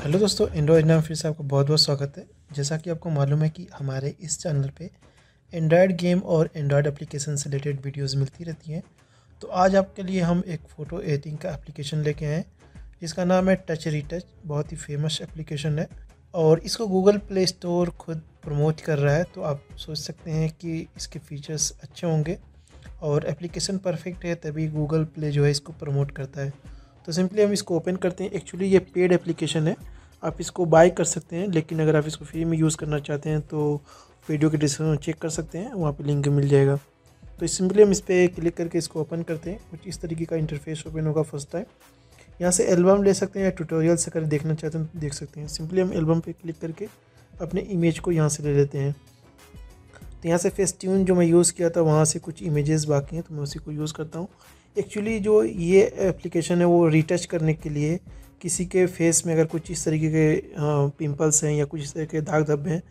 Hello दोस्तों Android नाम फिर से आपका बहुत बहुत स्वागत है। जैसा कि आपको मालूम है कि हमारे इस चैनल पे एंड्रॉयड गेम और एंड्रॉयड एप्लीकेशन से रिलेटेड वीडियोस मिलती रहती हैं। तो आज आपके लिए हम एक फ़ोटो एडिटिंग का एप्लीकेशन लेके आए जिसका नाम है टच रीटच बहुत ही फ़ेमस एप्लीकेशन है। और इसको गूगल प्ले स्टोर खुद प्रमोट कर रहा है तो आप सोच सकते हैं कि इसके फीचर्स अच्छे होंगे और एप्लीकेशन परफेक्ट है, तभी गूगल प्ले जो है इसको प्रमोट करता है। तो सिंपली हम इसको ओपन करते हैं। एक्चुअली ये पेड एप्लीकेशन है। आप इसको बाय कर सकते हैं, लेकिन अगर आप इसको फ्री में यूज़ करना चाहते हैं तो वीडियो के डिस्क्रिप्शन में चेक कर सकते हैं। वहाँ पे लिंक मिल जाएगा। तो सिंपली हम इस पर क्लिक करके इसको ओपन करते हैं। कुछ इस तरीके का इंटरफेस ओपन होगा फ़र्स्ट टाइम यहाँ से एल्बम ले सकते हैं या ट्यूटोरियल्स अगर देखना चाहते हैं तो देख सकते हैं। सिंपली हम एल्बम पे क्लिक करके अपने इमेज को यहाँ से ले लेते हैं। तो यहाँ से फेस ट्यून जो मैं यूज़ किया था, वहाँ से कुछ इमेजेस बाकी हैं तो मैं उसी को यूज़ करता हूँ। एक्चुअली जो ये एप्लीकेशन है वो रिटच करने के लिए किसी के फेस में अगर कुछ इस तरीके के पिंपल्स हैं या कुछ इस तरह के दाग धब्बे हैं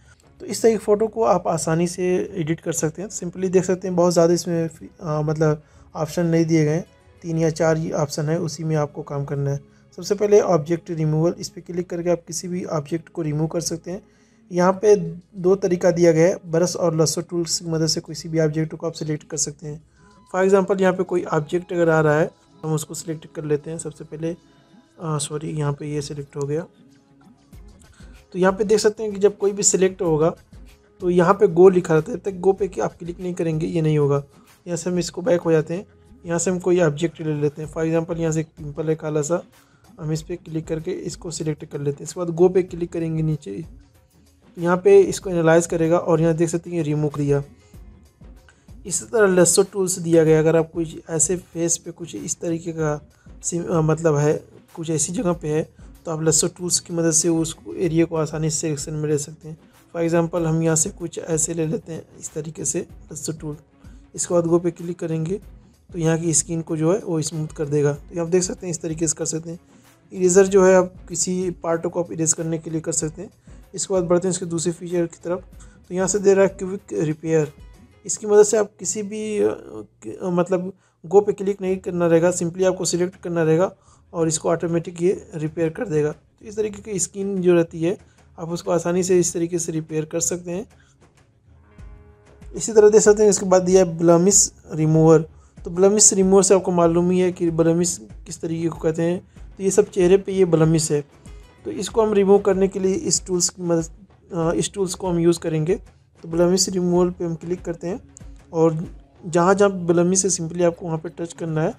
तो इस तरह की फ़ोटो को आप आसानी से एडिट कर सकते हैं। सिंपली देख सकते हैं बहुत ज़्यादा इसमें आ, मतलब ऑप्शन नहीं दिए गए तीन या चार ही ऑप्शन है उसी में आपको काम करना है। सबसे पहले ऑब्जेक्ट रिमूवल इस पर क्लिक करके आप किसी भी ऑब्जेक्ट को रिमूव कर सकते हैं। यहाँ पे दो तरीका दिया गया है ब्रश और लस्सो टूल्स की मदद से किसी भी ऑब्जेक्ट को आप सिलेक्ट कर सकते हैं। फॉर एग्ज़ाम्पल यहाँ पे कोई ऑब्जेक्ट अगर आ रहा है, हम उसको सिलेक्ट कर लेते हैं। सबसे पहले सॉरी यहाँ पे ये यह सिलेक्ट हो गया। तो यहाँ पे देख सकते हैं कि जब कोई भी सिलेक्ट होगा तो यहाँ पे गो लिखा रहता है। तक गो पे कि आप क्लिक नहीं करेंगे, ये नहीं होगा। यहाँ से हम इसको बैक हो जाते हैं। यहाँ से हम कोई ऑब्जेक्ट ले लेते हैं। फॉर एग्ज़ाम्पल यहाँ से एक पिंपल है, काला सा। हम इस पर क्लिक करके इसको सिलेक्ट कर लेते हैं। इसके बाद गो पे क्लिक करेंगे नीचे। यहाँ पे इसको एनालाइज करेगा और यहाँ देख सकते हैं ये रिमूव दिया इसी तरह लेसो टूल्स दिया गया। अगर आप कुछ ऐसे फेस पे कुछ इस तरीके का मतलब है, कुछ ऐसी जगह पे है तो आप लेसो टूल्स की मदद से उस एरिया को आसानी से सिलेक्शन में ले सकते हैं। फॉर एग्ज़ाम्पल हम यहाँ से कुछ ऐसे ले लेते हैं इस तरीके से लेसो टूल इसके बाद गो पे क्लिक करेंगे तो यहाँ की स्किन को जो है वो स्मूथ कर देगा। तो आप देख सकते हैं इस तरीके से कर सकते हैं। इरेज़र जो है आप किसी पार्ट को आप इरेज करने के लिए कर सकते हैं। इसके बाद बढ़ते हैं इसके दूसरे फीचर की तरफ़। तो यहाँ से दे रहा है क्विक रिपेयर इसकी मदद से आप किसी भी मतलब गो पे क्लिक नहीं करना रहेगा सिंपली आपको सिलेक्ट करना रहेगा और इसको ऑटोमेटिक ये रिपेयर कर देगा। तो इस तरीके की स्किन जो रहती है, आप उसको आसानी से इस तरीके से रिपेयर कर सकते हैं। इसी तरह देख सकते हैं, इसके बाद दिया है ब्लमिस रिमूवर तो ब्लमिस रिमूवर से आपको मालूम ही है कि ब्लमिस किस तरीके को कहते हैं। तो ये सब चेहरे पे ये ब्लमिस है। तो इसको हम रिमूव करने के लिए इस टूल्स की मदद इस टूल्स को हम यूज़ करेंगे। तो ब्लमिस रिमूवल पे हम क्लिक करते हैं और जहाँ जहाँ ब्लमिस है सिंपली आपको वहाँ पे टच करना है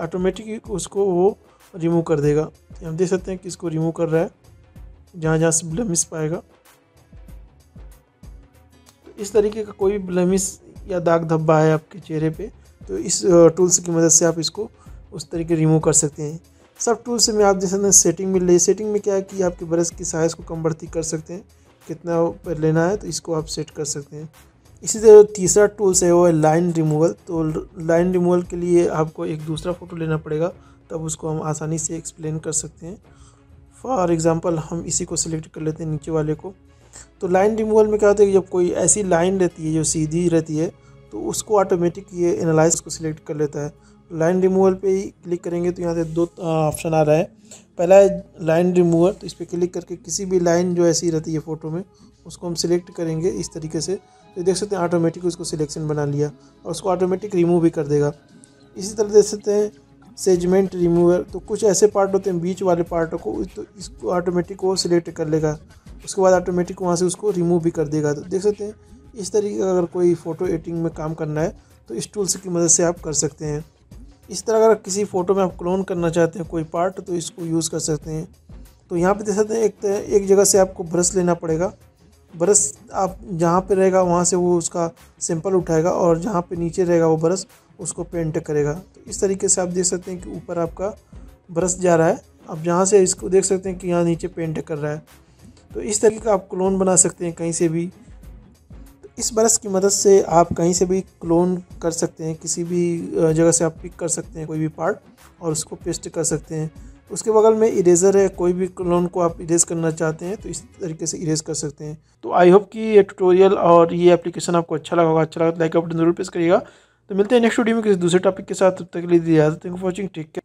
ऑटोमेटिक उसको वो रिमूव कर देगा। हम देख सकते हैं कि इसको रिमूव कर रहा है, जहाँ जहाँ से ब्लमिस पाएगा। तो इस तरीके का कोई भी ब्लमिस या दाग धब्बा है आपके चेहरे पे तो इस टूल्स की मदद से आप इसको उस तरीके रिमूव कर सकते हैं। सब टूल्स में आप जैसे सेटिंग मिल रही है। सेटिंग में क्या है कि आपके ब्रश की साइज़ को कम बढ़ती कर सकते हैं। कितना पर लेना है तो इसको आप सेट कर सकते हैं। इसी तरह तीसरा टूल्स है वो है लाइन रिमूवल तो लाइन रिमूवल के लिए आपको एक दूसरा फ़ोटो लेना पड़ेगा, तब उसको हम आसानी से एक्सप्लेन कर सकते हैं। फॉर एग्ज़ाम्पल हम इसी को सिलेक्ट कर लेते हैं नीचे वाले को। तो लाइन रिमूवल में क्या होता है कि जब कोई ऐसी लाइन रहती है, जो सीधी रहती है तो उसको ऑटोमेटिक ये एनालाइज को सिलेक्ट कर लेता है। लाइन रिमूवल पे ही क्लिक करेंगे तो यहाँ से दो ऑप्शन आ रहा है। पहला है लाइन रिमूवर तो इस पर क्लिक करके किसी भी लाइन जो ऐसी रहती है फ़ोटो में, उसको हम सिलेक्ट करेंगे इस तरीके से। तो देख सकते हैं ऑटोमेटिक उसको सिलेक्शन बना लिया और उसको ऑटोमेटिक रिमूव भी कर देगा। इसी तरह देख सकते हैं सेजमेंट रिमूवर तो कुछ ऐसे पार्ट होते हैं, बीच वाले पार्टों को तो इसको ऑटोमेटिक वो सिलेक्ट कर लेगा। उसके बाद ऑटोमेटिक वहाँ से उसको रिमूव भी कर देगा। तो देख सकते हैं इस तरीके का अगर कोई फ़ोटो एडिटिंग में काम करना है तो इस टूल्स की मदद से आप कर सकते हैं। इस तरह अगर किसी फ़ोटो में आप क्लोन करना चाहते हैं कोई पार्ट तो इसको यूज़ कर सकते हैं। तो यहाँ पे देख सकते हैं, एक एक जगह से आपको ब्रश लेना पड़ेगा। ब्रश आप जहाँ पे रहेगा, वहाँ से वो उसका सिंपल उठाएगा और जहाँ पे नीचे रहेगा वो ब्रश, उसको पेंट करेगा। तो इस तरीके से आप देख सकते हैं कि ऊपर आपका ब्रश जा रहा है। आप जहाँ से इसको देख सकते हैं कि यहाँ नीचे पेंट कर रहा है। तो इस तरीके का आप क्लोन बना सकते हैं कहीं से भी। इस ब्रश की मदद से आप कहीं से भी क्लोन कर सकते हैं, किसी भी जगह से आप पिक कर सकते हैं कोई भी पार्ट और उसको पेस्ट कर सकते हैं। उसके बगल में इरेज़र है, कोई भी क्लोन को आप इरेज करना चाहते हैं तो इस तरीके से इरेज कर सकते हैं। तो आई होप कि ये ट्यूटोरियल और ये एप्लीकेशन आपको अच्छा लगा होगा। अच्छा लगा तो लाइक बटन ज़रूर प्रेस करिएगा। तो मिलते हैं नेक्स्ट वीडियो में किसी दूसरे टॉपिक के साथ। तब तक के लिए thank you for watching take care